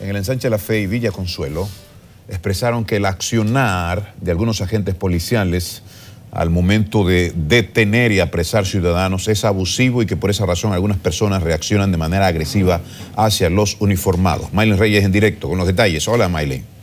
en el ensanche La Fe y Villa Consuelo expresaron que el accionar de algunos agentes policiales al momento de detener y apresar ciudadanos es abusivo y que por esa razón algunas personas reaccionan de manera agresiva hacia los uniformados. Mailen Reyes en directo con los detalles. Hola Mailen.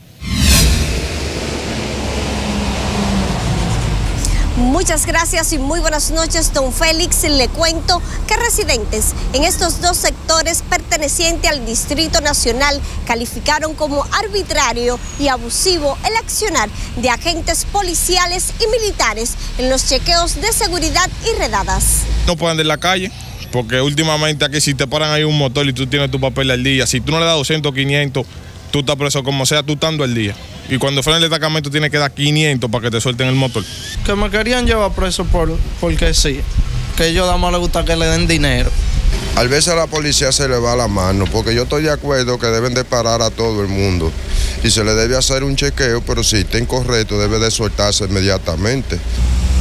Muchas gracias y muy buenas noches, don Félix. Le cuento que residentes en estos dos sectores pertenecientes al Distrito Nacional calificaron como arbitrario y abusivo el accionar de agentes policiales y militares en los chequeos de seguridad y redadas. No pueden en la calle. Porque últimamente aquí si te paran ahí un motor y tú tienes tu papel al día, si tú no le das 200, 500, tú estás preso como sea, tú estando al día. Y cuando fuera el destacamento tiene que dar 500 para que te suelten el motor. Que me querían llevar preso por, porque sí. Que ellos a más les gusta que le den dinero. A veces a la policía se le va la mano, porque yo estoy de acuerdo que deben de parar a todo el mundo y se le debe hacer un chequeo, pero si está incorrecto debe de soltarse inmediatamente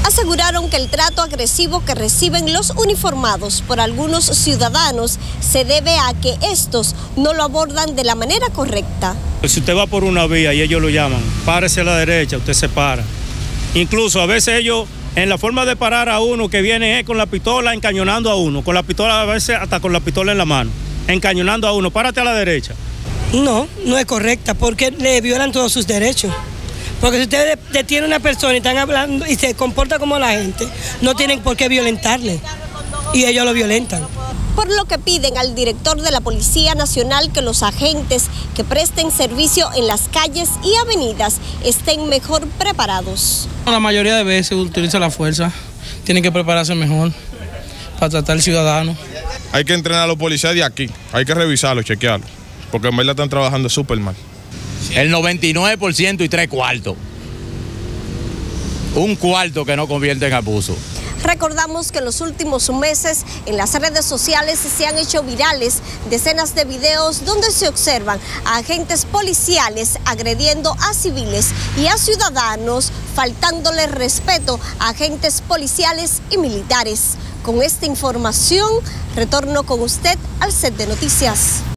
aseguraron que el trato agresivo que reciben los uniformados por algunos ciudadanos se debe a que estos no lo abordan de la manera correcta. Si usted va por una vía y ellos lo llaman, párese a la derecha, usted se para. Incluso a veces ellos, en la forma de parar a uno que viene es con la pistola encañonando a uno, con la pistola a veces hasta con la pistola en la mano, encañonando a uno, párate a la derecha. No, no es correcta porque le violan todos sus derechos. Porque si usted detiene a una persona y están hablando y se comporta como la gente, no tienen por qué violentarle. Y ellos lo violentan. Por lo que piden al director de la Policía Nacional que los agentes que presten servicio en las calles y avenidas estén mejor preparados. La mayoría de veces utiliza la fuerza, tienen que prepararse mejor para tratar al ciudadano. Hay que entrenar a los policías de aquí, hay que revisarlos, chequearlos, porque en verdad están trabajando súper mal. El 99% y tres cuartos. Un cuarto que no convierte en abuso. Recordamos que en los últimos meses en las redes sociales se han hecho virales decenas de videos donde se observan a agentes policiales agrediendo a civiles y a ciudadanos, faltándole respeto a agentes policiales y militares. Con esta información, retorno con usted al set de noticias.